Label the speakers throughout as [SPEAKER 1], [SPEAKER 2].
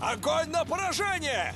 [SPEAKER 1] Огонь на поражение!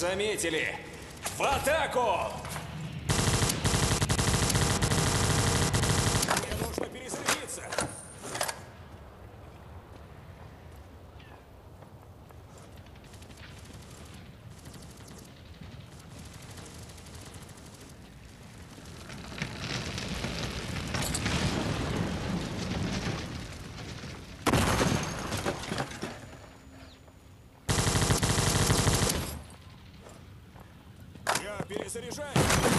[SPEAKER 1] Заметили! В атаку! Перезаряжай!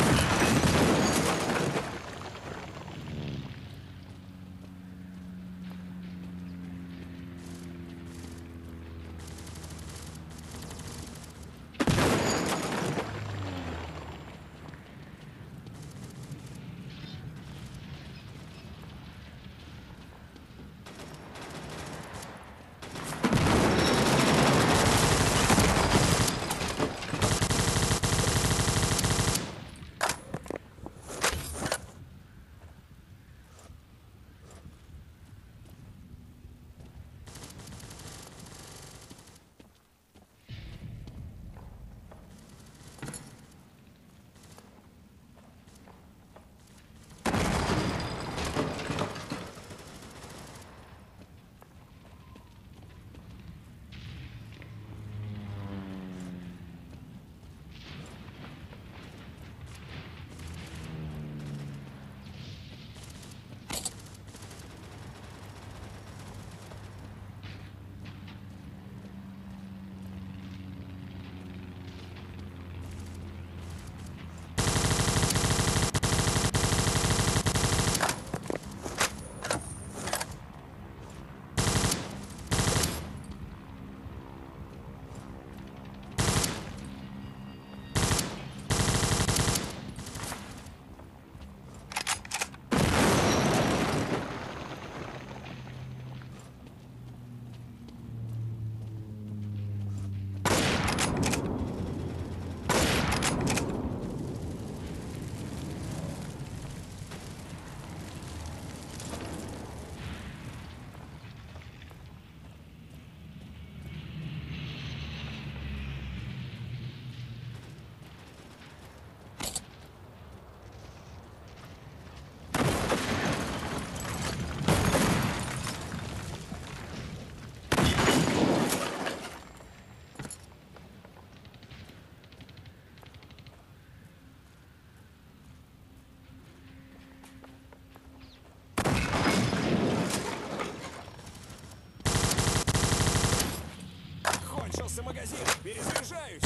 [SPEAKER 1] Магазин! Перезаряжаюсь!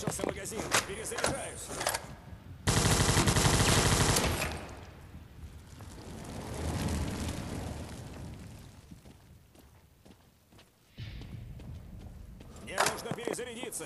[SPEAKER 1] Кончился магазин! Перезаряжаюсь! Мне нужно перезарядиться!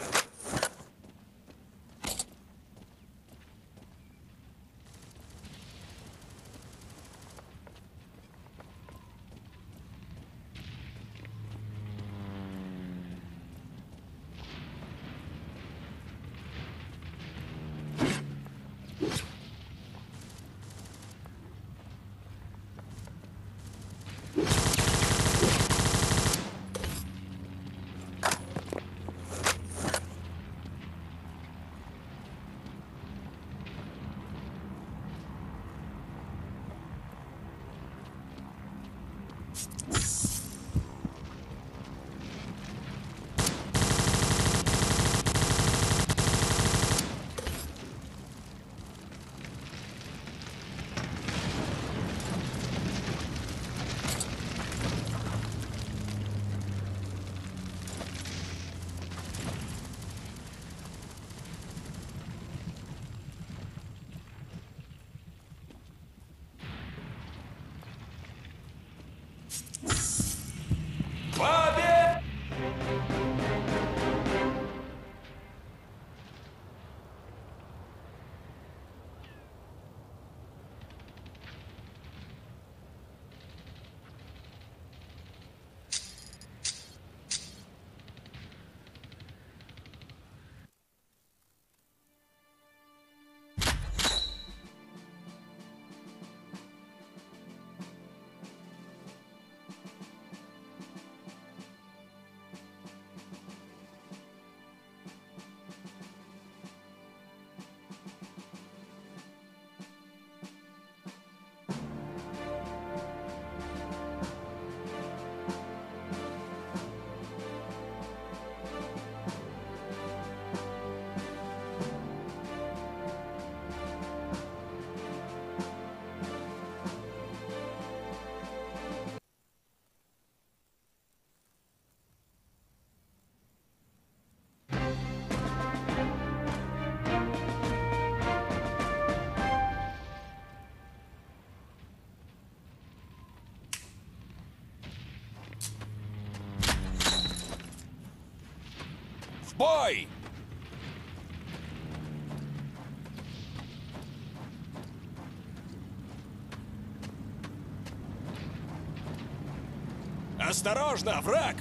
[SPEAKER 1] Бой! Осторожно, враг!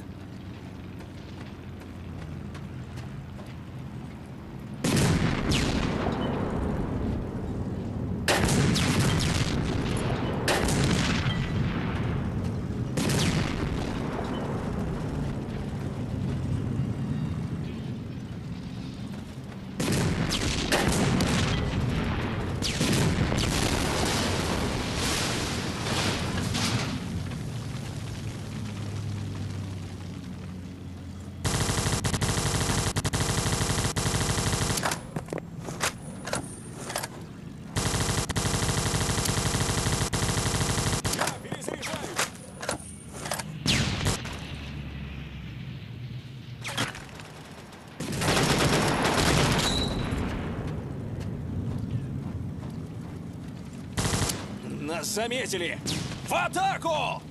[SPEAKER 1] Заметили! В атаку!